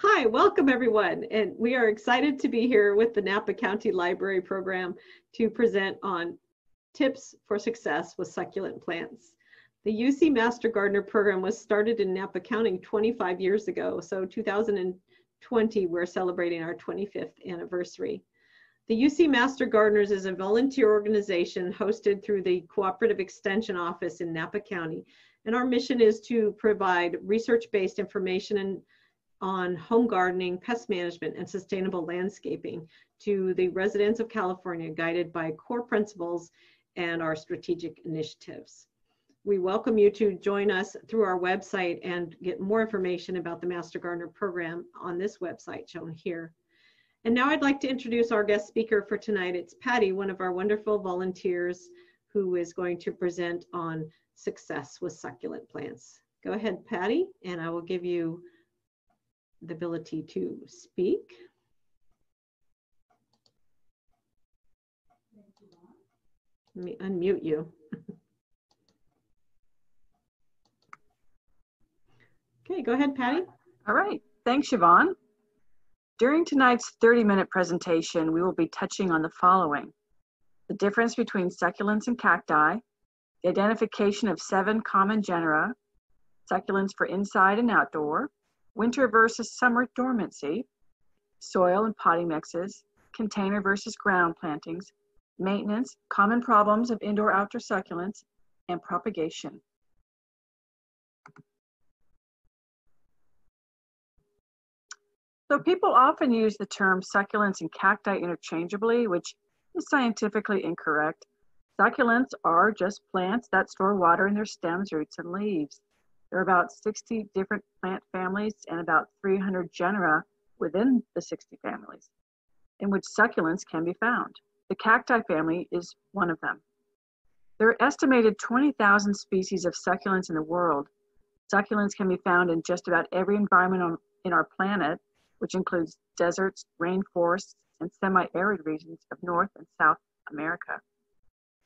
Hi, welcome everyone. And we are excited to be here with the Napa County Library Program to present on tips for success with succulent plants. The UC Master Gardener Program was started in Napa County 25 years ago. So 2020, we're celebrating our 25th anniversary. The UC Master Gardeners is a volunteer organization hosted through the Cooperative Extension Office in Napa County. And our mission is to provide research-based information and on home gardening, pest management, and sustainable landscaping to the residents of California, guided by core principles and our strategic initiatives. We welcome you to join us through our website and get more information about the Master Gardener program on this website shown here. And now I'd like to introduce our guest speaker for tonight. It's Patty, one of our wonderful volunteers who is going to present on success with succulent plants. Go ahead, Patty, and I will give you the ability to speak. Let me unmute you. okay, go ahead, Patty. All right, thanks, Siobhan. During tonight's 30-minute presentation, we will be touching on the following. The difference between succulents and cacti, the identification of seven common genera, succulents for inside and outdoor, winter versus summer dormancy, soil and potting mixes, container versus ground plantings, maintenance, common problems of indoor-outdoor succulents, and propagation. So people often use the term succulents and cacti interchangeably, which is scientifically incorrect. Succulents are just plants that store water in their stems, roots, and leaves. There are about 60 different plant families and about 300 genera within the 60 families in which succulents can be found. The cacti family is one of them. There are estimated 20,000 species of succulents in the world. Succulents can be found in just about every environment on, in our planet, which includes deserts, rainforests, and semi-arid regions of North and South America.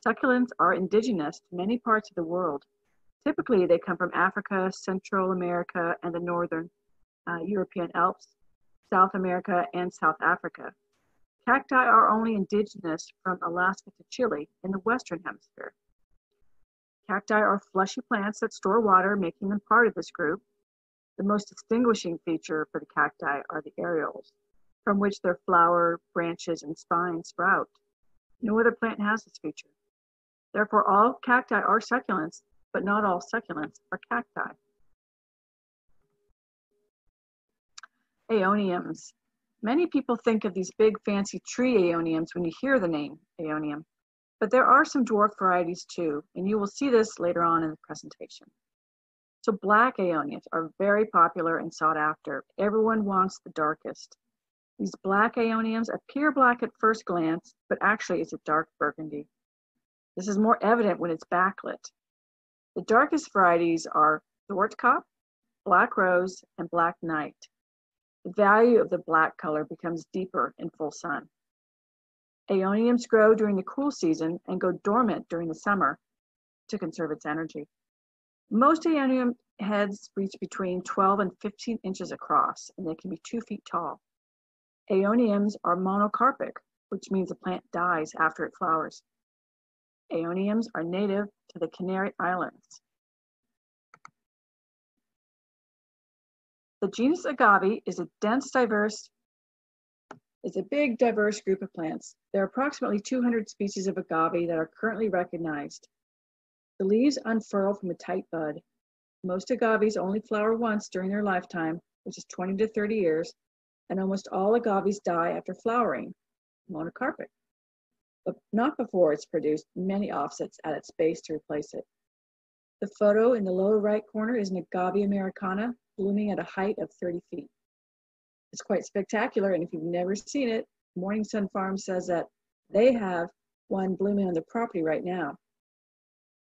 Succulents are indigenous to many parts of the world, Typically, they come from Africa, Central America, and the northern uh, European Alps, South America, and South Africa. Cacti are only indigenous from Alaska to Chile in the Western Hemisphere. Cacti are fleshy plants that store water, making them part of this group. The most distinguishing feature for the cacti are the areoles, from which their flower, branches, and spines sprout. No other plant has this feature. Therefore, all cacti are succulents but not all succulents are cacti. Aeoniums. Many people think of these big fancy tree aeoniums when you hear the name aeonium, but there are some dwarf varieties too, and you will see this later on in the presentation. So black aeoniums are very popular and sought after. Everyone wants the darkest. These black aeoniums appear black at first glance, but actually it's a dark burgundy. This is more evident when it's backlit. The darkest varieties are Zwartkop, Black Rose, and Black Knight. The value of the black color becomes deeper in full sun. Aeoniums grow during the cool season and go dormant during the summer to conserve its energy. Most aeonium heads reach between 12 and 15 inches across, and they can be two feet tall. Aeoniums are monocarpic, which means the plant dies after it flowers. Aeoniums are native to the Canary Islands. The genus Agave is a dense, diverse, is a big, diverse group of plants. There are approximately 200 species of agave that are currently recognized. The leaves unfurl from a tight bud. Most agaves only flower once during their lifetime, which is 20 to 30 years, and almost all agaves die after flowering, monocarpic but not before it's produced many offsets at its base to replace it. The photo in the lower right corner is an agave americana blooming at a height of 30 feet. It's quite spectacular, and if you've never seen it, Morning Sun Farm says that they have one blooming on the property right now.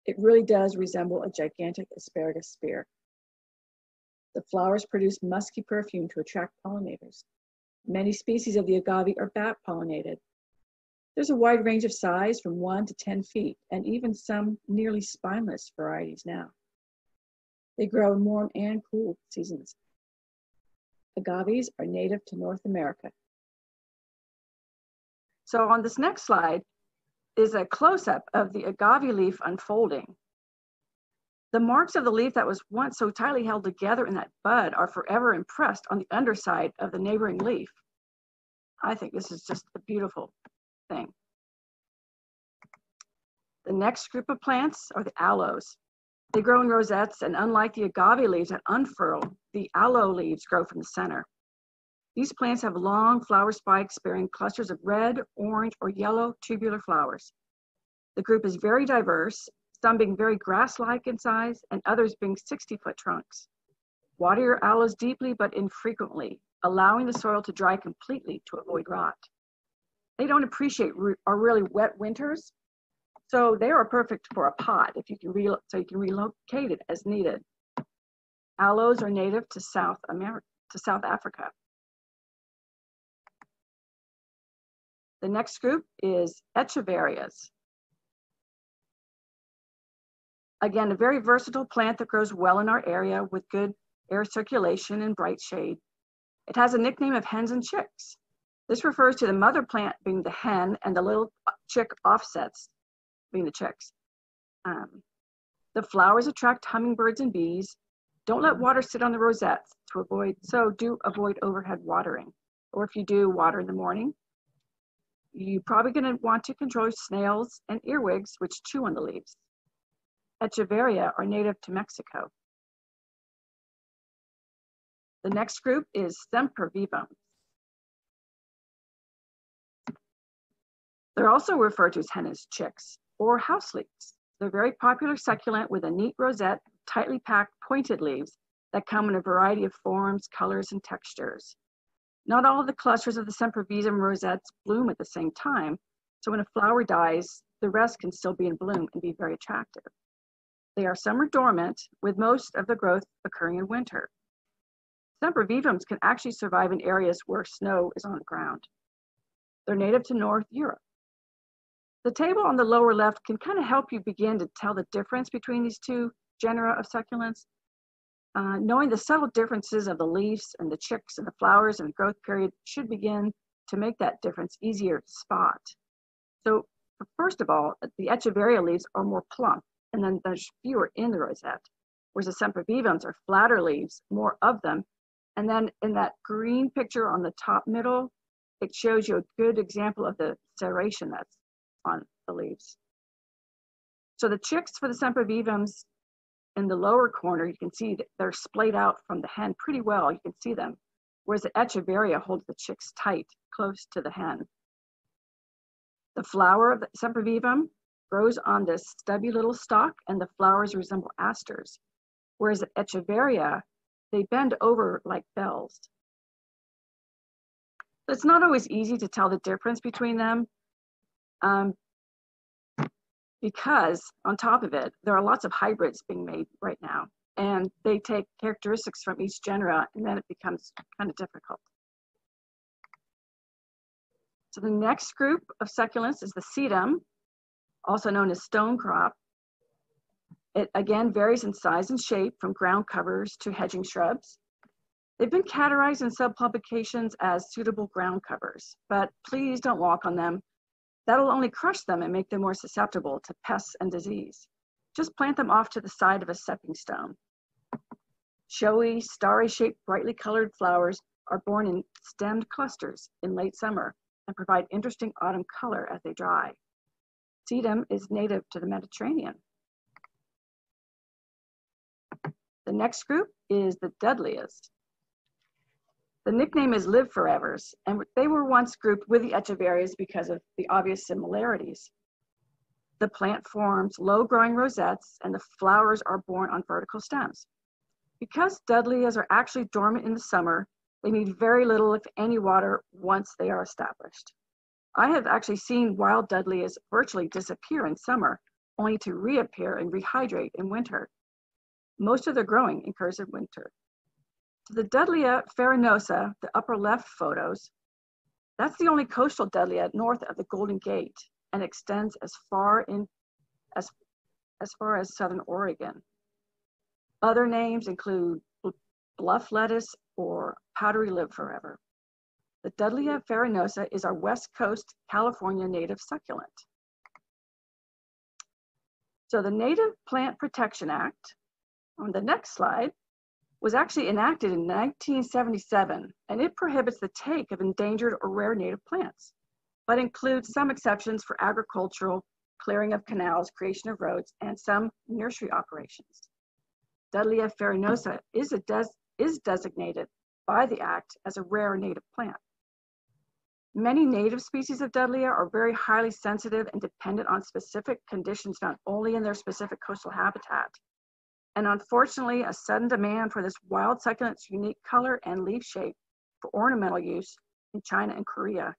It really does resemble a gigantic asparagus spear. The flowers produce musky perfume to attract pollinators. Many species of the agave are bat pollinated, there's a wide range of size from 1 to 10 feet, and even some nearly spineless varieties now. They grow in warm and cool seasons. Agaves are native to North America. So on this next slide is a close-up of the agave leaf unfolding. The marks of the leaf that was once so tightly held together in that bud are forever impressed on the underside of the neighboring leaf. I think this is just a beautiful thing. The next group of plants are the aloes. They grow in rosettes, and unlike the agave leaves that unfurl, the aloe leaves grow from the center. These plants have long flower spikes bearing clusters of red, orange, or yellow tubular flowers. The group is very diverse, some being very grass-like in size, and others being 60-foot trunks. Water your aloes deeply but infrequently, allowing the soil to dry completely to avoid rot. They don't appreciate our really wet winters, so they are perfect for a pot if you can re so you can relocate it as needed. Aloes are native to South America, to South Africa. The next group is echeverias. Again, a very versatile plant that grows well in our area with good air circulation and bright shade. It has a nickname of hens and chicks. This refers to the mother plant being the hen and the little chick offsets being the chicks. Um, the flowers attract hummingbirds and bees. Don't let water sit on the rosettes to avoid, so do avoid overhead watering. Or if you do water in the morning, you're probably gonna want to control snails and earwigs which chew on the leaves. Echeveria are native to Mexico. The next group is Sempervivums. They're also referred to as hens and chicks or house leeks. They're very popular succulent with a neat rosette, tightly packed pointed leaves that come in a variety of forms, colors, and textures. Not all of the clusters of the Sempervivum rosettes bloom at the same time, so when a flower dies, the rest can still be in bloom and be very attractive. They are summer dormant, with most of the growth occurring in winter. Sempervivums can actually survive in areas where snow is on the ground. They're native to North Europe. The table on the lower left can kind of help you begin to tell the difference between these two genera of succulents. Uh, knowing the subtle differences of the leaves and the chicks and the flowers and the growth period should begin to make that difference easier to spot. So first of all, the Echeveria leaves are more plump and then there's fewer in the rosette, whereas the Sempervivums are flatter leaves, more of them. And then in that green picture on the top middle, it shows you a good example of the serration that's on the leaves. So the chicks for the sempervivums in the lower corner, you can see that they're splayed out from the hen pretty well. You can see them. Whereas the echeveria holds the chicks tight, close to the hen. The flower of the sempervivum grows on this stubby little stalk and the flowers resemble asters. Whereas the echeveria, they bend over like bells. So It's not always easy to tell the difference between them, um, because on top of it, there are lots of hybrids being made right now, and they take characteristics from each genera, and then it becomes kind of difficult. So the next group of succulents is the sedum, also known as stone crop. It again varies in size and shape from ground covers to hedging shrubs. They've been categorized in subpublications as suitable ground covers, but please don't walk on them That'll only crush them and make them more susceptible to pests and disease. Just plant them off to the side of a stepping stone. Showy, starry shaped, brightly colored flowers are born in stemmed clusters in late summer and provide interesting autumn color as they dry. Sedum is native to the Mediterranean. The next group is the Dudleyas. The nickname is Live Forevers, and they were once grouped with the Echeverias because of the obvious similarities. The plant forms low-growing rosettes, and the flowers are borne on vertical stems. Because Dudleyas are actually dormant in the summer, they need very little, if any, water once they are established. I have actually seen wild Dudleyas virtually disappear in summer, only to reappear and rehydrate in winter. Most of their growing occurs in winter. The Dudleya farinosa, the upper left photos, that's the only coastal Dudleya north of the Golden Gate and extends as far in as, as far as southern Oregon. Other names include bluff lettuce, or powdery live forever. The Dudleya farinosa is our West Coast California native succulent. So the Native Plant Protection Act, on the next slide, was actually enacted in 1977, and it prohibits the take of endangered or rare native plants, but includes some exceptions for agricultural, clearing of canals, creation of roads, and some nursery operations. Dudleya farinosa is, des is designated by the Act as a rare native plant. Many native species of Dudleya are very highly sensitive and dependent on specific conditions found only in their specific coastal habitat. And unfortunately, a sudden demand for this wild succulent's unique color and leaf shape for ornamental use in China and Korea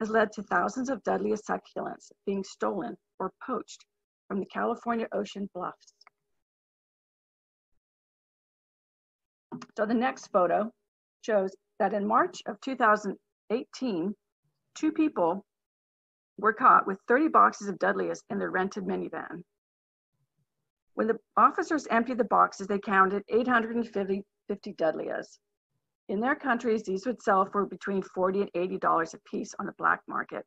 has led to thousands of Dudleya succulents being stolen or poached from the California ocean bluffs. So the next photo shows that in March of 2018, two people were caught with 30 boxes of Dudleyas in their rented minivan. When the officers emptied the boxes, they counted 850 50 Dudleyas. In their countries, these would sell for between 40 and 80 dollars a piece on the black market.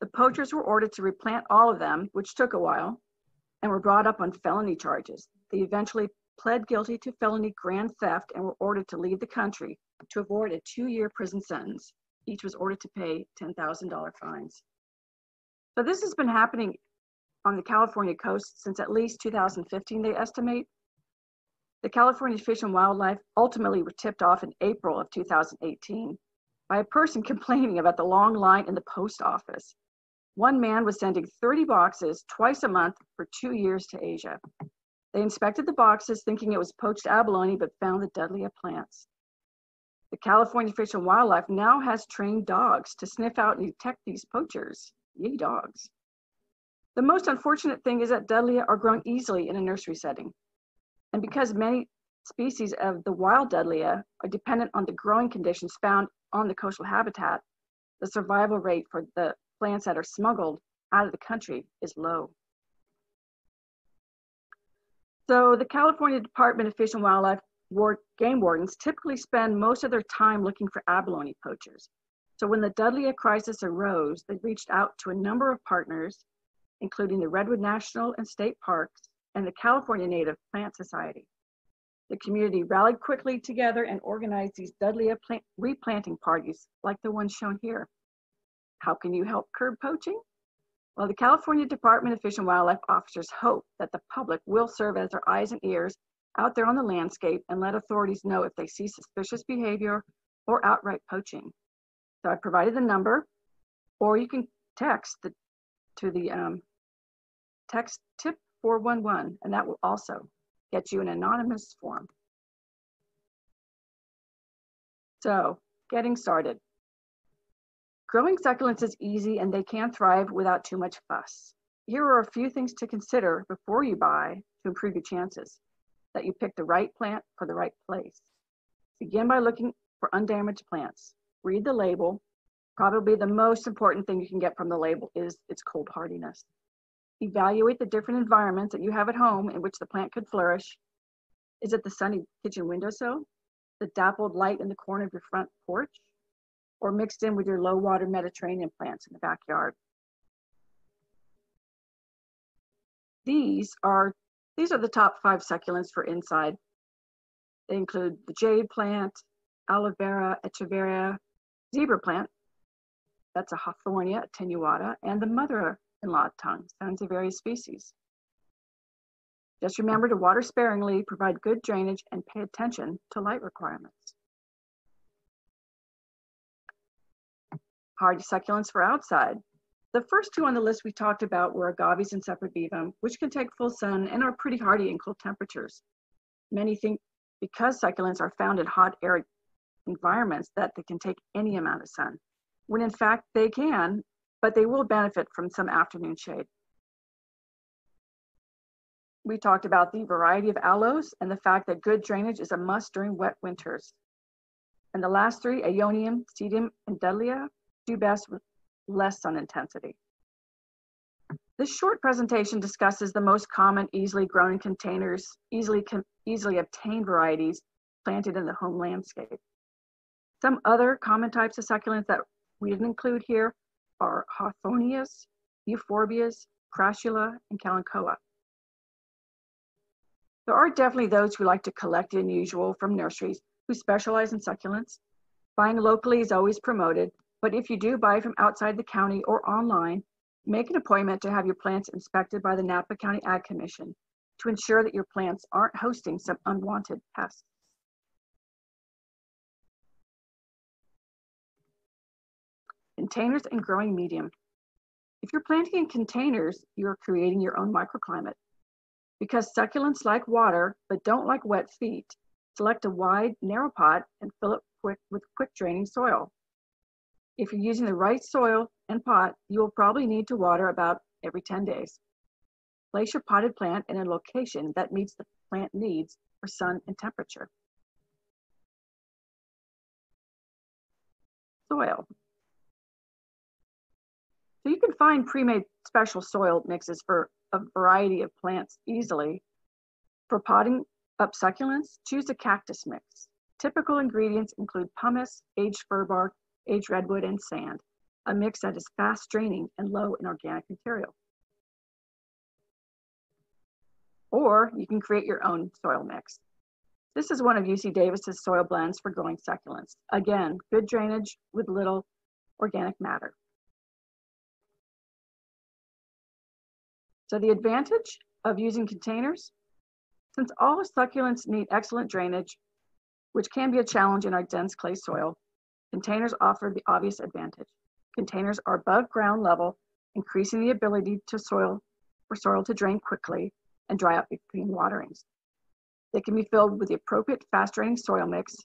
The poachers were ordered to replant all of them, which took a while, and were brought up on felony charges. They eventually pled guilty to felony grand theft and were ordered to leave the country to avoid a two-year prison sentence each was ordered to pay $10,000 fines. So this has been happening on the California coast since at least 2015, they estimate. The California Fish and Wildlife ultimately were tipped off in April of 2018 by a person complaining about the long line in the post office. One man was sending 30 boxes twice a month for two years to Asia. They inspected the boxes thinking it was poached abalone, but found the Dudleya plants. The California Fish and Wildlife now has trained dogs to sniff out and detect these poachers. Yay, dogs. The most unfortunate thing is that Dudleya are grown easily in a nursery setting. And because many species of the wild Dudleya are dependent on the growing conditions found on the coastal habitat, the survival rate for the plants that are smuggled out of the country is low. So the California Department of Fish and Wildlife game wardens typically spend most of their time looking for abalone poachers. So when the Dudleya crisis arose, they reached out to a number of partners, including the Redwood National and State Parks and the California Native Plant Society. The community rallied quickly together and organized these Dudleya plant replanting parties like the one shown here. How can you help curb poaching? Well, the California Department of Fish and Wildlife officers hope that the public will serve as their eyes and ears out there on the landscape and let authorities know if they see suspicious behavior or outright poaching. So I provided the number, or you can text the, to the um, text tip 411, and that will also get you an anonymous form. So getting started. Growing succulents is easy and they can thrive without too much fuss. Here are a few things to consider before you buy to improve your chances that you pick the right plant for the right place. Begin by looking for undamaged plants. Read the label. Probably the most important thing you can get from the label is its cold hardiness. Evaluate the different environments that you have at home in which the plant could flourish. Is it the sunny kitchen windowsill, the dappled light in the corner of your front porch, or mixed in with your low water Mediterranean plants in the backyard? These are these are the top five succulents for inside. They include the jade plant, aloe vera, echeveria, zebra plant, that's a Hawthornia attenuata, and the mother-in-law of various species. Just remember to water sparingly, provide good drainage, and pay attention to light requirements. Hardy succulents for outside. The first two on the list we talked about were agaves and sempervivum, which can take full sun and are pretty hardy in cold temperatures. Many think because succulents are found in hot, arid environments that they can take any amount of sun, when in fact they can, but they will benefit from some afternoon shade. We talked about the variety of aloes and the fact that good drainage is a must during wet winters. And the last three, Aeonium, Sedum, and Dudleya, do best with less sun intensity. This short presentation discusses the most common easily grown in containers, easily, easily obtained varieties planted in the home landscape. Some other common types of succulents that we didn't include here are hawthornias, euphorbias, crassula, and kalanchoe. There are definitely those who like to collect the unusual from nurseries who specialize in succulents. Buying locally is always promoted, but if you do buy from outside the county or online, make an appointment to have your plants inspected by the Napa County Ag Commission to ensure that your plants aren't hosting some unwanted pests. Containers and growing medium. If you're planting in containers, you're creating your own microclimate. Because succulents like water, but don't like wet feet, select a wide, narrow pot and fill it quick with quick draining soil. If you're using the right soil and pot, you will probably need to water about every 10 days. Place your potted plant in a location that meets the plant needs for sun and temperature. Soil. You can find pre-made special soil mixes for a variety of plants easily. For potting up succulents, choose a cactus mix. Typical ingredients include pumice, aged fir bark, aged redwood, and sand, a mix that is fast draining and low in organic material. Or you can create your own soil mix. This is one of UC Davis's soil blends for growing succulents. Again, good drainage with little organic matter. So the advantage of using containers, since all succulents need excellent drainage, which can be a challenge in our dense clay soil, containers offer the obvious advantage. Containers are above ground level, increasing the ability to soil for soil to drain quickly and dry out between waterings. They can be filled with the appropriate fast draining soil mix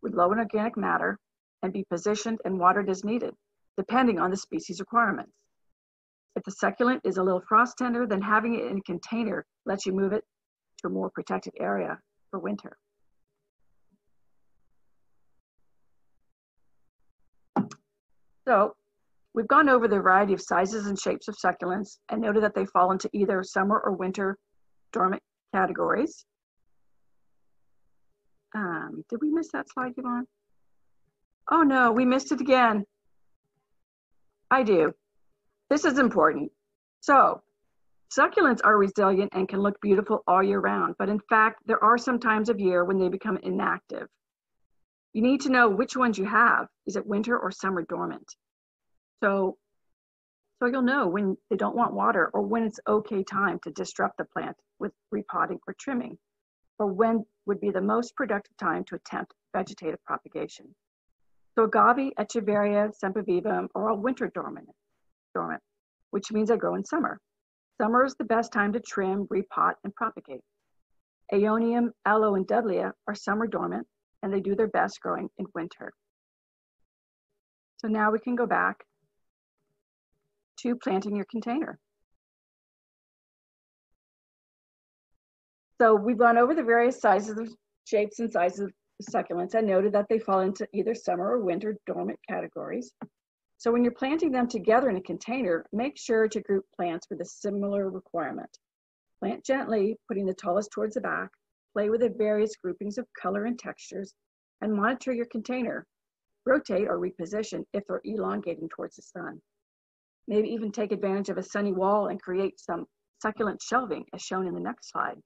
with low in organic matter and be positioned and watered as needed, depending on the species requirements. If the succulent is a little frost tender, then having it in a container lets you move it to a more protected area for winter. So we've gone over the variety of sizes and shapes of succulents and noted that they fall into either summer or winter dormant categories. Um, did we miss that slide, Yvonne? Oh no, we missed it again. I do. This is important. So, succulents are resilient and can look beautiful all year round, but in fact, there are some times of year when they become inactive. You need to know which ones you have. Is it winter or summer dormant? So, so you'll know when they don't want water or when it's okay time to disrupt the plant with repotting or trimming, or when would be the most productive time to attempt vegetative propagation. So agave, echeveria, sempervivum are all winter dormant dormant, which means they grow in summer. Summer is the best time to trim, repot, and propagate. Aeonium, aloe, and dudleya are summer dormant, and they do their best growing in winter. So now we can go back to planting your container. So we've gone over the various sizes of shapes and sizes of succulents and noted that they fall into either summer or winter dormant categories. So when you're planting them together in a container, make sure to group plants with a similar requirement. Plant gently, putting the tallest towards the back, play with the various groupings of color and textures, and monitor your container. Rotate or reposition if they're elongating towards the sun. Maybe even take advantage of a sunny wall and create some succulent shelving as shown in the next slide.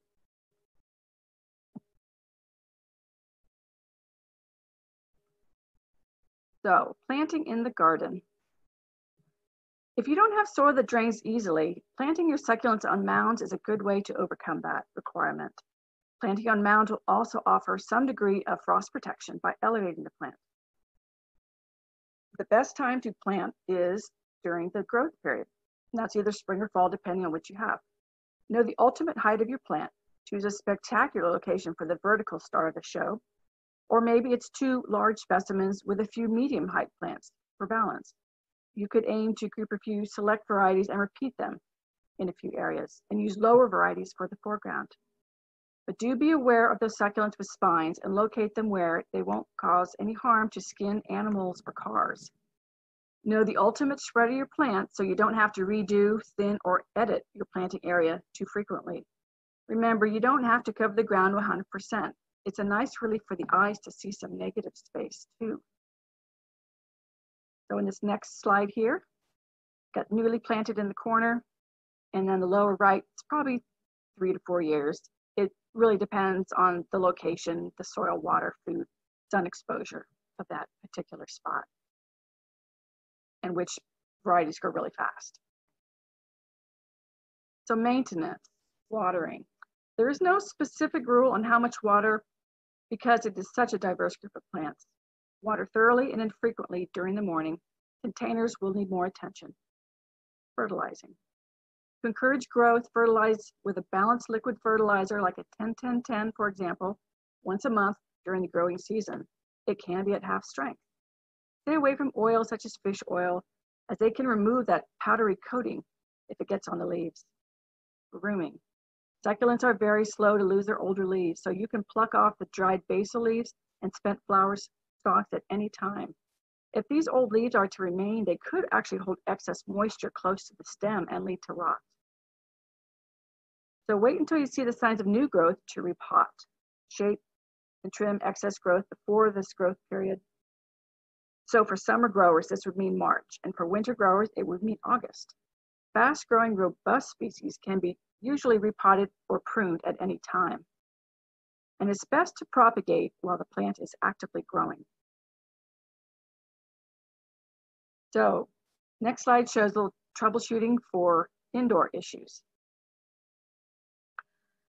So planting in the garden. If you don't have soil that drains easily, planting your succulents on mounds is a good way to overcome that requirement. Planting on mounds will also offer some degree of frost protection by elevating the plant. The best time to plant is during the growth period. That's either spring or fall, depending on what you have. Know the ultimate height of your plant. Choose a spectacular location for the vertical star of the show or maybe it's two large specimens with a few medium height plants for balance. You could aim to group a few select varieties and repeat them in a few areas and use lower varieties for the foreground. But do be aware of those succulents with spines and locate them where they won't cause any harm to skin, animals, or cars. Know the ultimate spread of your plant so you don't have to redo, thin, or edit your planting area too frequently. Remember, you don't have to cover the ground 100%. It's a nice relief for the eyes to see some negative space too. So in this next slide here, got newly planted in the corner, and then the lower right, it's probably three to four years. It really depends on the location, the soil, water, food, sun exposure of that particular spot, and which varieties grow really fast. So maintenance, watering. There is no specific rule on how much water because it is such a diverse group of plants. Water thoroughly and infrequently during the morning. Containers will need more attention. Fertilizing. To encourage growth, fertilize with a balanced liquid fertilizer like a 10-10-10, for example, once a month during the growing season. It can be at half strength. Stay away from oils such as fish oil, as they can remove that powdery coating if it gets on the leaves. Grooming. Succulents are very slow to lose their older leaves, so you can pluck off the dried basal leaves and spent flowers stalks at any time. If these old leaves are to remain, they could actually hold excess moisture close to the stem and lead to rot. So wait until you see the signs of new growth to repot, shape, and trim excess growth before this growth period. So for summer growers, this would mean March, and for winter growers, it would mean August. Fast growing robust species can be usually repotted or pruned at any time. And it's best to propagate while the plant is actively growing. So next slide shows the troubleshooting for indoor issues.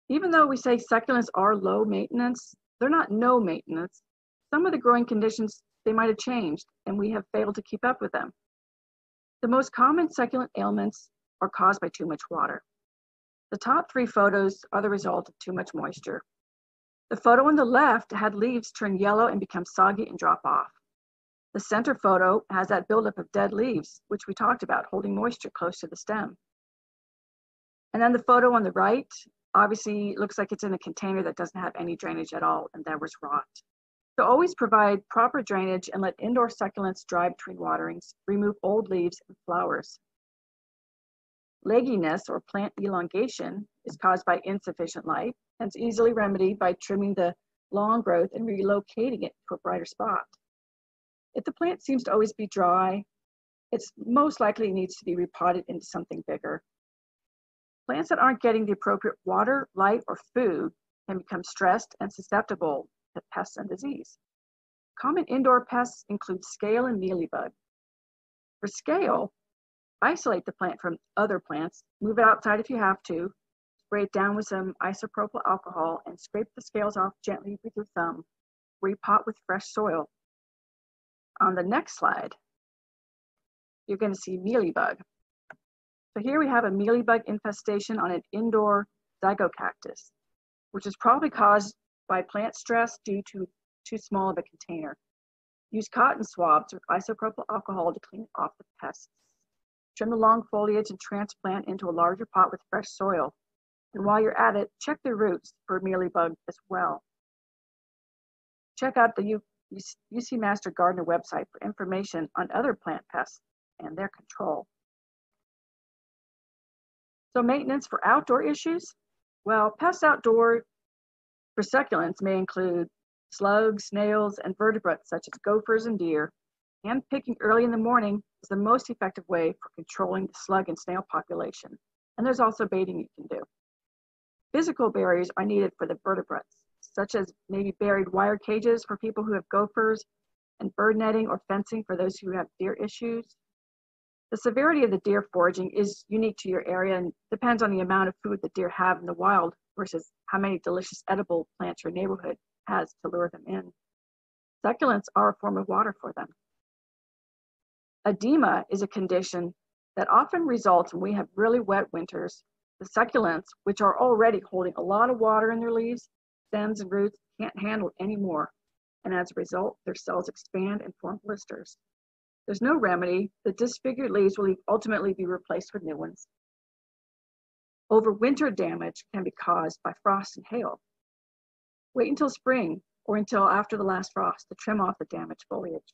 Even though we say succulents are low maintenance, they're not no maintenance. Some of the growing conditions, they might have changed and we have failed to keep up with them. The most common succulent ailments are caused by too much water. The top three photos are the result of too much moisture. The photo on the left had leaves turn yellow and become soggy and drop off. The center photo has that buildup of dead leaves, which we talked about, holding moisture close to the stem. And then the photo on the right, obviously looks like it's in a container that doesn't have any drainage at all, and there was rot. So always provide proper drainage and let indoor succulents dry between waterings. Remove old leaves and flowers. Legginess or plant elongation is caused by insufficient light and it's easily remedied by trimming the long growth and relocating it to a brighter spot. If the plant seems to always be dry, it's most likely needs to be repotted into something bigger. Plants that aren't getting the appropriate water, light, or food can become stressed and susceptible to pests and disease. Common indoor pests include scale and mealybug. For scale, Isolate the plant from other plants, move it outside if you have to, spray it down with some isopropyl alcohol, and scrape the scales off gently with your thumb. Repot with fresh soil. On the next slide, you're going to see mealybug. So here we have a mealybug infestation on an indoor zygocactus, which is probably caused by plant stress due to too small of a container. Use cotton swabs with isopropyl alcohol to clean off the pests. Trim the long foliage and transplant into a larger pot with fresh soil. And while you're at it, check the roots for mealybug as well. Check out the UC Master Gardener website for information on other plant pests and their control. So maintenance for outdoor issues? Well, pests outdoor for succulents may include slugs, snails, and vertebrates such as gophers and deer, and picking early in the morning is the most effective way for controlling the slug and snail population. And there's also baiting you can do. Physical barriers are needed for the vertebrates, such as maybe buried wire cages for people who have gophers, and bird netting or fencing for those who have deer issues. The severity of the deer foraging is unique to your area and depends on the amount of food the deer have in the wild versus how many delicious edible plants your neighborhood has to lure them in. Succulents are a form of water for them. Edema is a condition that often results when we have really wet winters. The succulents, which are already holding a lot of water in their leaves, stems, and roots, can't handle any more. And as a result, their cells expand and form blisters. There's no remedy. The disfigured leaves will ultimately be replaced with new ones. Overwinter damage can be caused by frost and hail. Wait until spring or until after the last frost to trim off the damaged foliage.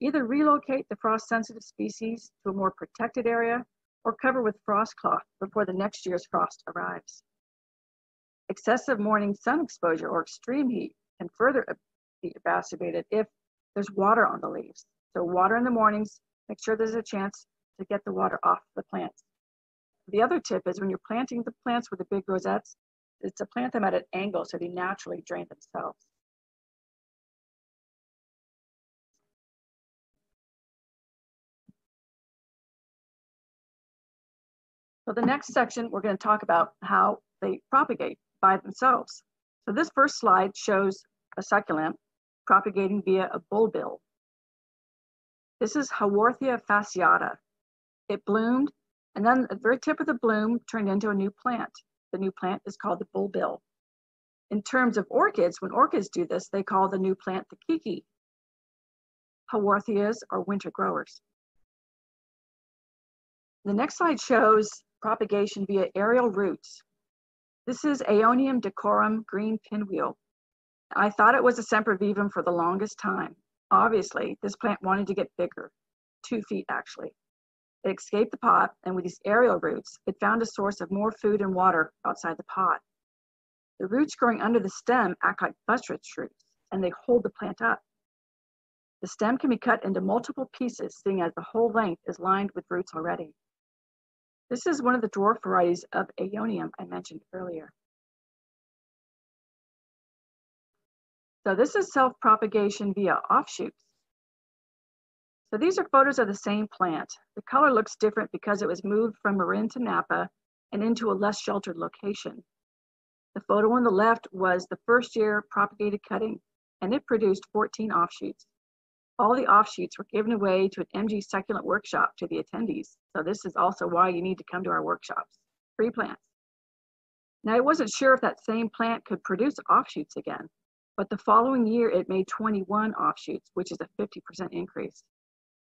Either relocate the frost-sensitive species to a more protected area or cover with frost cloth before the next year's frost arrives. Excessive morning sun exposure or extreme heat can further be exacerbated if there's water on the leaves. So water in the mornings, make sure there's a chance to get the water off the plants. The other tip is when you're planting the plants with the big rosettes, is to plant them at an angle so they naturally drain themselves. So the next section, we're going to talk about how they propagate by themselves. So this first slide shows a succulent propagating via a bulbil. This is Haworthia fasciata. It bloomed, and then the very tip of the bloom turned into a new plant. The new plant is called the bulbil. In terms of orchids, when orchids do this, they call the new plant the keiki. Haworthias are winter growers. The next slide shows propagation via aerial roots. This is Aeonium decorum green pinwheel. I thought it was a sempervivum for the longest time. Obviously, this plant wanted to get bigger, two feet actually. It escaped the pot, and with these aerial roots, it found a source of more food and water outside the pot. The roots growing under the stem act like buttress roots, and they hold the plant up. The stem can be cut into multiple pieces, seeing as the whole length is lined with roots already. This is one of the dwarf varieties of Aeonium I mentioned earlier. So this is self-propagation via offshoots. So these are photos of the same plant. The color looks different because it was moved from Marin to Napa and into a less sheltered location. The photo on the left was the first year propagated cutting, and it produced 14 offshoots. All the offshoots were given away to an MG succulent workshop to the attendees. So this is also why you need to come to our workshops, free plants. Now I wasn't sure if that same plant could produce offshoots again, but the following year it made 21 offshoots, which is a 50% increase.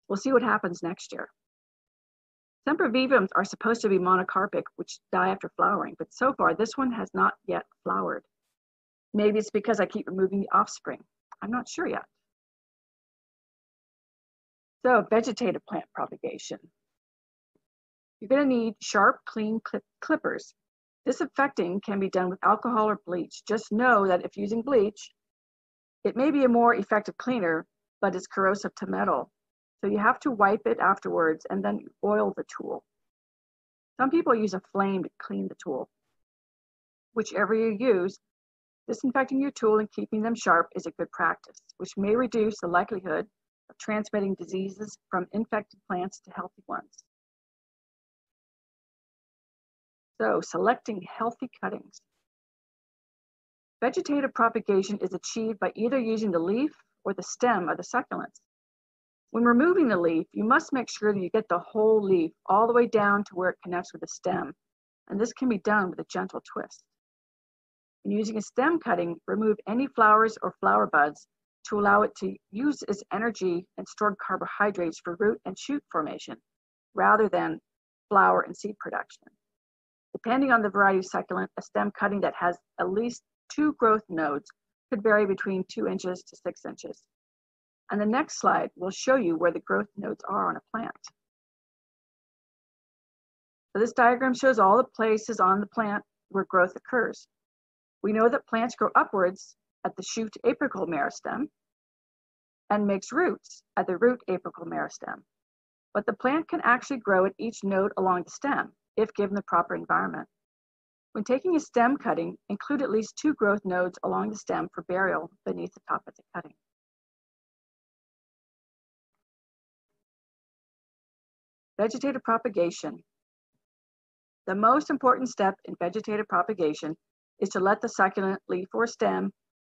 We'll see what happens next year. Sempervivums are supposed to be monocarpic, which die after flowering, but so far this one has not yet flowered. Maybe it's because I keep removing the offspring. I'm not sure yet. So vegetative plant propagation. You're going to need sharp, clean clip clippers. Disinfecting can be done with alcohol or bleach. Just know that if using bleach, it may be a more effective cleaner, but it's corrosive to metal. So you have to wipe it afterwards and then oil the tool. Some people use a flame to clean the tool. Whichever you use, disinfecting your tool and keeping them sharp is a good practice, which may reduce the likelihood of transmitting diseases from infected plants to healthy ones. So selecting healthy cuttings. Vegetative propagation is achieved by either using the leaf or the stem of the succulents. When removing the leaf, you must make sure that you get the whole leaf all the way down to where it connects with the stem, and this can be done with a gentle twist. When using a stem cutting, remove any flowers or flower buds to allow it to use its energy and stored carbohydrates for root and shoot formation rather than flower and seed production. Depending on the variety of succulent, a stem cutting that has at least two growth nodes could vary between two inches to six inches. And the next slide will show you where the growth nodes are on a plant. So this diagram shows all the places on the plant where growth occurs. We know that plants grow upwards at the shoot apical meristem and makes roots at the root apical meristem. But the plant can actually grow at each node along the stem if given the proper environment. When taking a stem cutting, include at least two growth nodes along the stem for burial beneath the top of the cutting. Vegetative propagation. The most important step in vegetative propagation is to let the succulent leaf or stem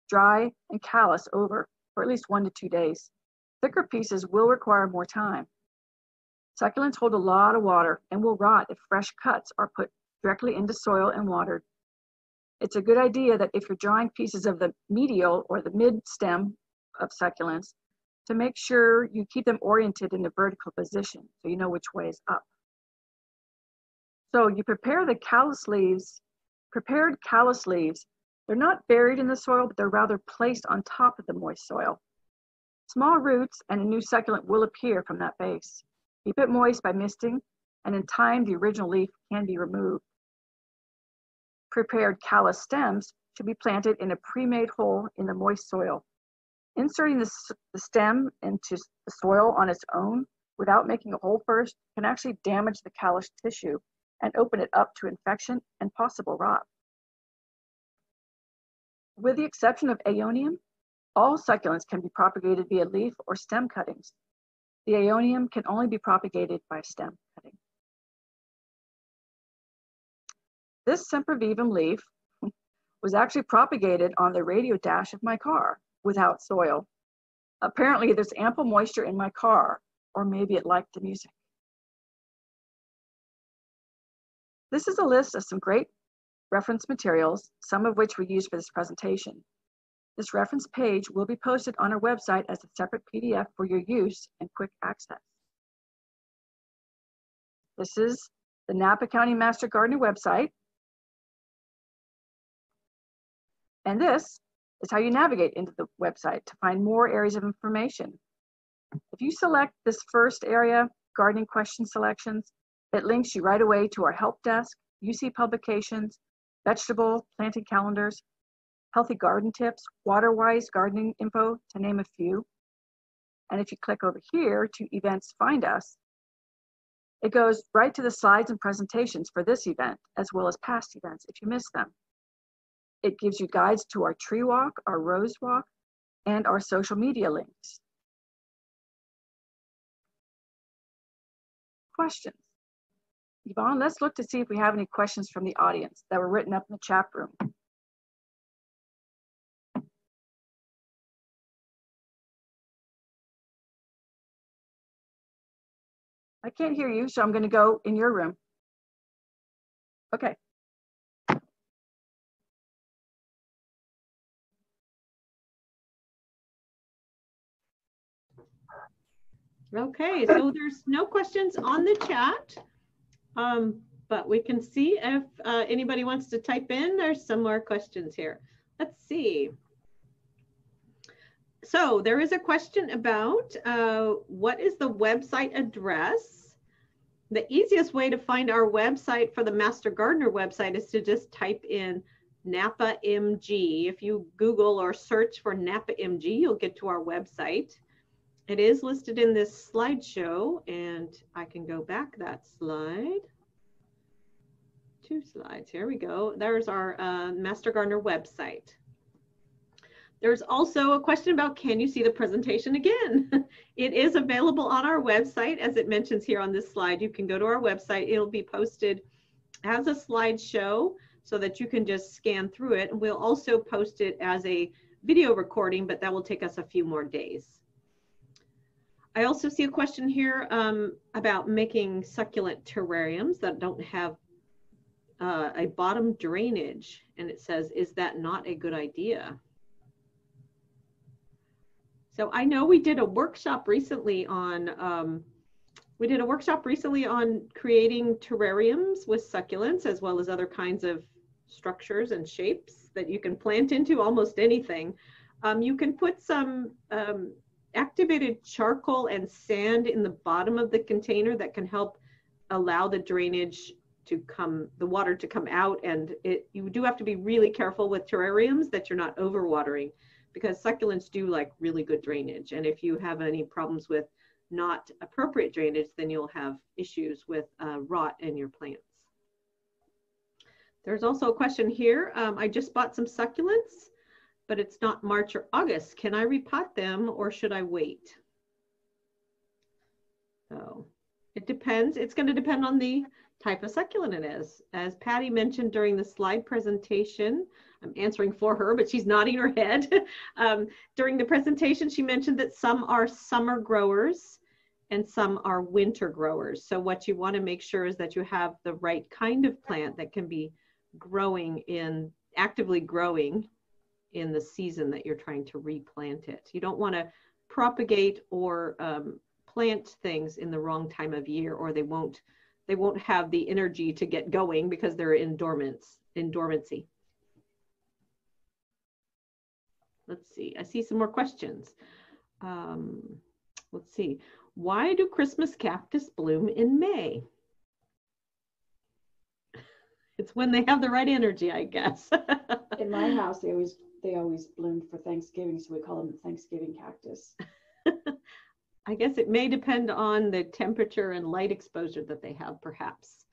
dry, and callus over for at least one to two days. Thicker pieces will require more time. Succulents hold a lot of water and will rot if fresh cuts are put directly into soil and watered. It's a good idea that if you're drawing pieces of the medial or the mid stem of succulents, to make sure you keep them oriented in the vertical position so you know which way is up. So you prepare the callus leaves, prepared callus leaves they're not buried in the soil, but they're rather placed on top of the moist soil. Small roots and a new succulent will appear from that base. Keep it moist by misting, and in time, the original leaf can be removed. prepared callus stems should be planted in a pre-made hole in the moist soil. Inserting the, the stem into the soil on its own without making a hole first can actually damage the callus tissue and open it up to infection and possible rot. With the exception of aeonium, all succulents can be propagated via leaf or stem cuttings. The aeonium can only be propagated by stem cutting. This sempervivum leaf was actually propagated on the radio dash of my car without soil. Apparently there's ample moisture in my car, or maybe it liked the music. This is a list of some great reference materials, some of which we used for this presentation. This reference page will be posted on our website as a separate PDF for your use and quick access. This is the Napa County Master Gardener website. And this is how you navigate into the website to find more areas of information. If you select this first area, gardening question selections, it links you right away to our help desk, UC publications, vegetable planting calendars, healthy garden tips, water-wise gardening info, to name a few. And if you click over here to events find us, it goes right to the slides and presentations for this event, as well as past events if you miss them. It gives you guides to our tree walk, our rose walk, and our social media links. Questions? Yvonne, let's look to see if we have any questions from the audience that were written up in the chat room. I can't hear you, so I'm going to go in your room. Okay. Okay, so there's no questions on the chat, um, but we can see if uh, anybody wants to type in. There's some more questions here. Let's see so there is a question about uh, what is the website address? The easiest way to find our website for the Master Gardener website is to just type in Napa MG. If you Google or search for Napa MG, you'll get to our website. It is listed in this slideshow, and I can go back that slide. Two slides, here we go. There's our uh, Master Gardener website. There's also a question about can you see the presentation again? it is available on our website as it mentions here on this slide. You can go to our website. It'll be posted as a slideshow so that you can just scan through it. And we'll also post it as a video recording, but that will take us a few more days. I also see a question here um, about making succulent terrariums that don't have uh, a bottom drainage. And it says, is that not a good idea? So I know we did a workshop recently on, um, we did a workshop recently on creating terrariums with succulents as well as other kinds of structures and shapes that you can plant into almost anything. Um, you can put some um, activated charcoal and sand in the bottom of the container that can help allow the drainage to come, the water to come out. And it, you do have to be really careful with terrariums that you're not overwatering because succulents do like really good drainage. And if you have any problems with not appropriate drainage, then you'll have issues with uh, rot in your plants. There's also a question here. Um, I just bought some succulents, but it's not March or August. Can I repot them or should I wait? So it depends. It's going to depend on the type of succulent it is. As Patty mentioned during the slide presentation, I'm answering for her, but she's nodding her head. um, during the presentation, she mentioned that some are summer growers and some are winter growers. So what you want to make sure is that you have the right kind of plant that can be growing in, actively growing in the season that you're trying to replant it. You don't want to propagate or um, plant things in the wrong time of year or they won't they won't have the energy to get going because they're in dormants in dormancy. Let's see, I see some more questions. Um, let's see, why do Christmas cactus bloom in May? it's when they have the right energy, I guess. In my house, they always they always bloomed for Thanksgiving, so we call them the Thanksgiving cactus. I guess it may depend on the temperature and light exposure that they have, perhaps.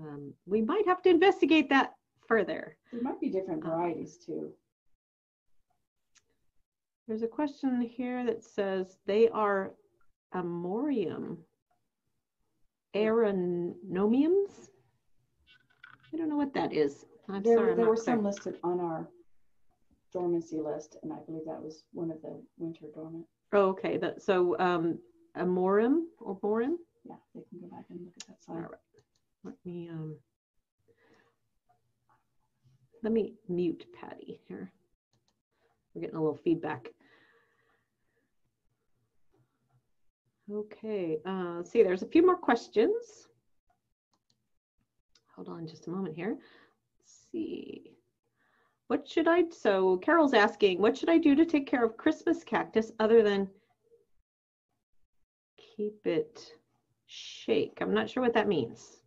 Um, we might have to investigate that further. There might be different varieties too. There's a question here that says they are Amorium aeronomiums. I don't know what that is. I'm there sorry. I'm there were some listed on our dormancy list, and I believe that was one of the winter dormant. Oh, okay. That, so um, Amorim or Morim? Yeah, they can go back and look at that All sign. right. Let me um, let me mute Patty here. We're getting a little feedback. Okay, uh, see, there's a few more questions. Hold on just a moment here. Let's see. What should I, so Carol's asking, what should I do to take care of Christmas cactus other than keep it shake? I'm not sure what that means.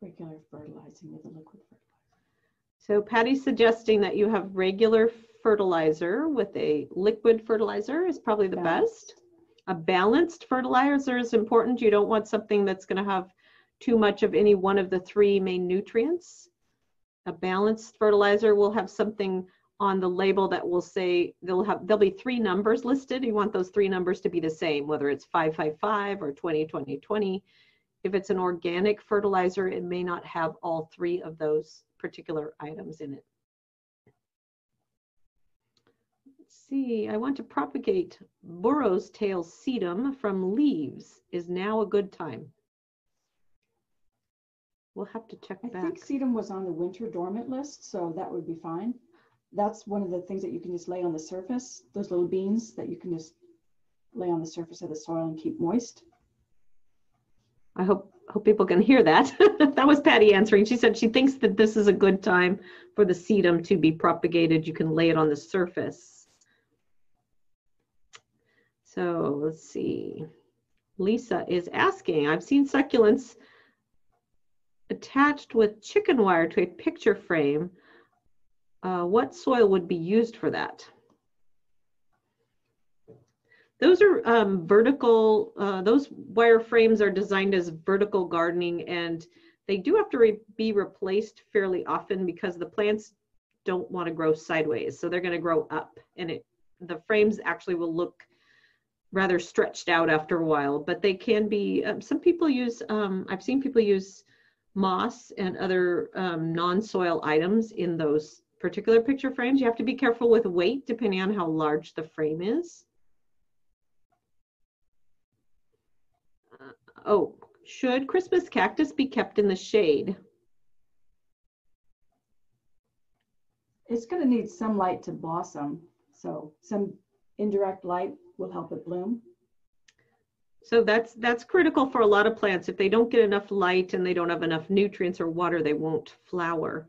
Regular fertilizing with a liquid fertilizer. So Patty's suggesting that you have regular fertilizer with a liquid fertilizer is probably the Balanced. best. A balanced fertilizer is important. You don't want something that's going to have too much of any one of the three main nutrients. A balanced fertilizer will have something on the label that will say they'll have there'll be three numbers listed. You want those three numbers to be the same, whether it's 555 or 20 20 20. If it's an organic fertilizer, it may not have all three of those particular items in it. Let's see, I want to propagate Burro's tail sedum from leaves. Is now a good time? We'll have to check I back. think sedum was on the winter dormant list, so that would be fine. That's one of the things that you can just lay on the surface, those little beans that you can just lay on the surface of the soil and keep moist. I hope hope people can hear that. that was Patty answering. She said she thinks that this is a good time for the sedum to be propagated. You can lay it on the surface. So let's see. Lisa is asking, I've seen succulents attached with chicken wire to a picture frame. Uh, what soil would be used for that? Those are um, vertical, uh, those wire frames are designed as vertical gardening and they do have to re be replaced fairly often because the plants don't want to grow sideways. So they're going to grow up and it, the frames actually will look rather stretched out after a while, but they can be, um, some people use, um, I've seen people use moss and other um, non-soil items in those particular picture frames. You have to be careful with weight depending on how large the frame is. Uh, oh, should Christmas cactus be kept in the shade? It's gonna need some light to blossom, so some indirect light will help it bloom. So that's that's critical for a lot of plants. If they don't get enough light and they don't have enough nutrients or water, they won't flower.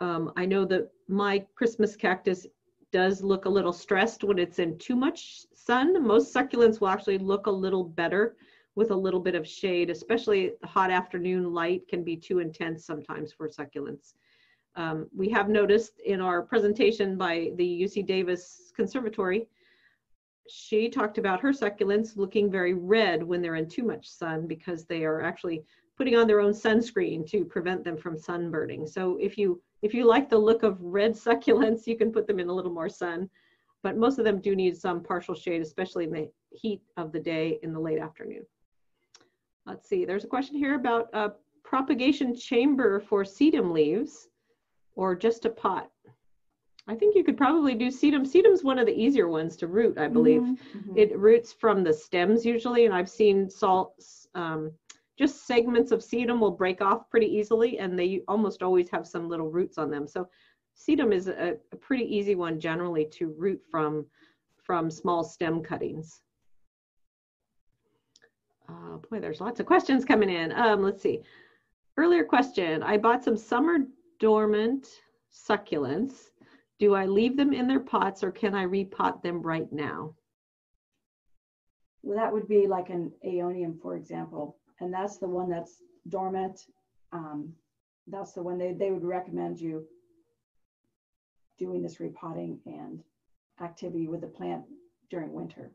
Um, I know that my Christmas cactus does look a little stressed when it's in too much sun. Most succulents will actually look a little better with a little bit of shade, especially hot afternoon light can be too intense sometimes for succulents. Um, we have noticed in our presentation by the UC Davis Conservatory, she talked about her succulents looking very red when they're in too much sun because they are actually putting on their own sunscreen to prevent them from sunburning. So if you if you like the look of red succulents, you can put them in a little more sun, but most of them do need some partial shade, especially in the heat of the day in the late afternoon. Let's see, there's a question here about a propagation chamber for sedum leaves or just a pot. I think you could probably do sedum. Sedum's one of the easier ones to root, I believe. Mhm. It roots from the stems usually, and I've seen salts, um, just segments of sedum will break off pretty easily, and they almost always have some little roots on them. So sedum is a, a pretty easy one generally to root from, from small stem cuttings. Uh, boy, there's lots of questions coming in. Um, let's see. Earlier question, I bought some summer dormant succulents. Do I leave them in their pots or can I repot them right now? Well, that would be like an aeonium, for example, and that's the one that's dormant, um, that's the one they, they would recommend you doing this repotting and activity with the plant during winter.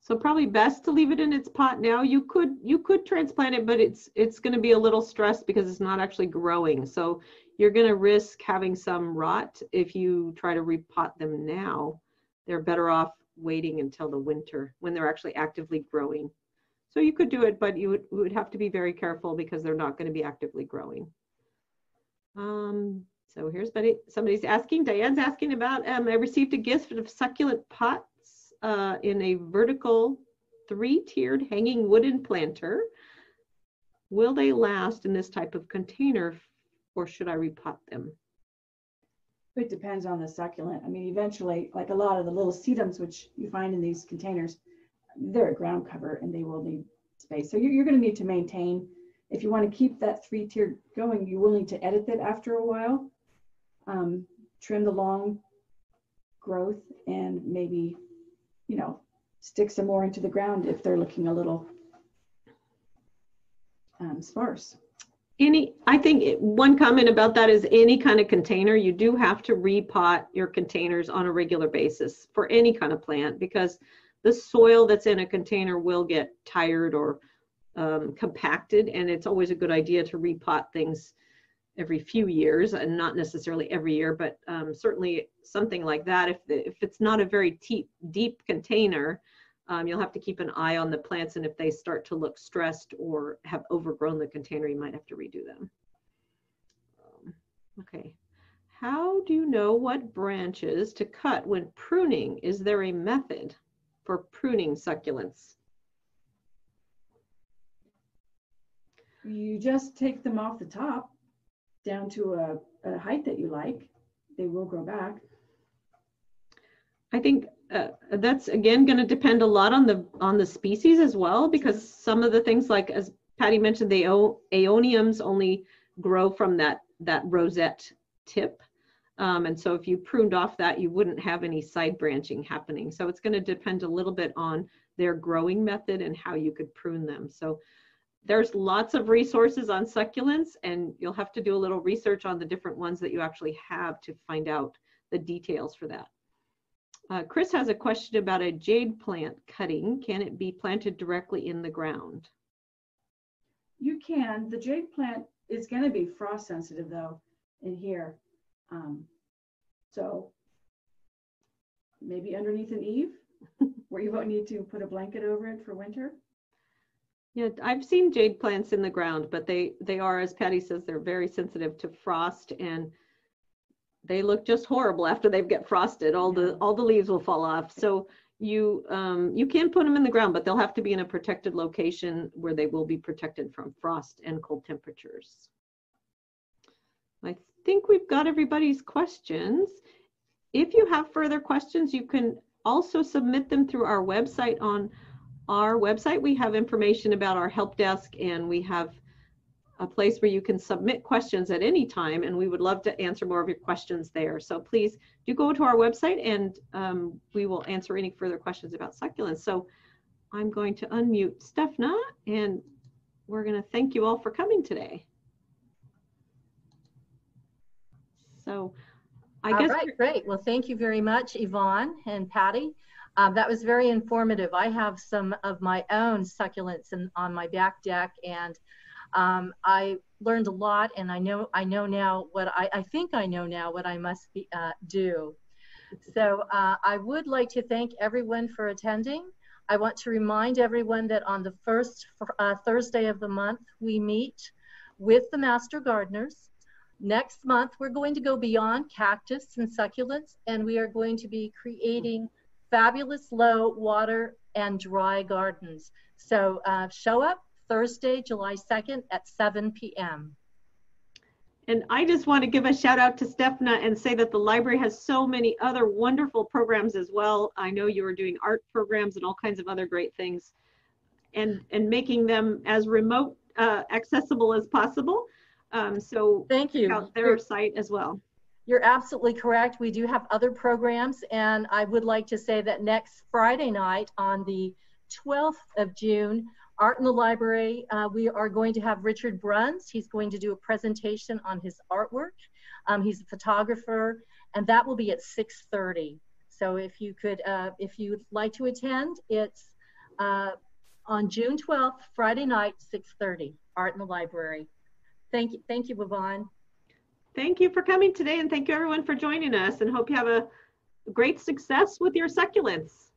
So probably best to leave it in its pot now. You could you could transplant it, but it's it's going to be a little stressed because it's not actually growing. So you're going to risk having some rot if you try to repot them now. They're better off waiting until the winter when they're actually actively growing. So you could do it, but you would, would have to be very careful because they're not going to be actively growing. Um, so here's somebody, somebody's asking, Diane's asking about, um, I received a gift of succulent pots uh, in a vertical three-tiered hanging wooden planter. Will they last in this type of container or should I repot them? It depends on the succulent. I mean, eventually, like a lot of the little sedums, which you find in these containers, they're a ground cover and they will need space. So you're, you're going to need to maintain. If you want to keep that three tier going, you will need to edit it after a while, um, trim the long growth, and maybe, you know, stick some more into the ground if they're looking a little um, sparse any i think one comment about that is any kind of container you do have to repot your containers on a regular basis for any kind of plant because the soil that's in a container will get tired or um, compacted and it's always a good idea to repot things every few years and not necessarily every year but um, certainly something like that. If, if it's not a very deep deep container um, you'll have to keep an eye on the plants and if they start to look stressed or have overgrown the container, you might have to redo them. Um, okay. How do you know what branches to cut when pruning? Is there a method for pruning succulents? You just take them off the top down to a, a height that you like. They will grow back. I think uh, that's again going to depend a lot on the on the species as well because some of the things like as Patty mentioned the aeoniums only grow from that that rosette tip. Um, and so if you pruned off that you wouldn't have any side branching happening. So it's going to depend a little bit on their growing method and how you could prune them. So there's lots of resources on succulents and you'll have to do a little research on the different ones that you actually have to find out the details for that uh, Chris has a question about a jade plant cutting. Can it be planted directly in the ground? You can. The jade plant is going to be frost sensitive though in here. Um, so maybe underneath an eave where you won't need to put a blanket over it for winter. Yeah, I've seen jade plants in the ground, but they they are, as Patty says, they're very sensitive to frost and they look just horrible after they've get frosted. All the all the leaves will fall off. So you um, you can put them in the ground, but they'll have to be in a protected location where they will be protected from frost and cold temperatures. I think we've got everybody's questions. If you have further questions, you can also submit them through our website. On our website, we have information about our help desk and we have a place where you can submit questions at any time, and we would love to answer more of your questions there. So please do go to our website, and um, we will answer any further questions about succulents. So I'm going to unmute Stefna, and we're going to thank you all for coming today. So I all guess. Great. Well, thank you very much, Yvonne and Patty. Um, that was very informative. I have some of my own succulents in, on my back deck, and um, I learned a lot, and I know I know now what I, I think I know now what I must be, uh, do. So uh, I would like to thank everyone for attending. I want to remind everyone that on the first uh, Thursday of the month, we meet with the Master Gardeners. Next month, we're going to go beyond cactus and succulents, and we are going to be creating fabulous low water and dry gardens. So uh, show up, Thursday, July 2nd at 7 p.m. And I just want to give a shout out to Stefna and say that the library has so many other wonderful programs as well. I know you are doing art programs and all kinds of other great things and, and making them as remote uh, accessible as possible. Um, so thank you. Out their You're, site as well. You're absolutely correct. We do have other programs and I would like to say that next Friday night on the 12th of June, Art in the Library, uh, we are going to have Richard Bruns. He's going to do a presentation on his artwork. Um, he's a photographer, and that will be at 6.30. So if you could, uh, if you'd like to attend, it's uh, on June 12th, Friday night, 6.30, Art in the Library. Thank you, thank you, Yvonne. Thank you for coming today and thank you everyone for joining us and hope you have a great success with your succulents.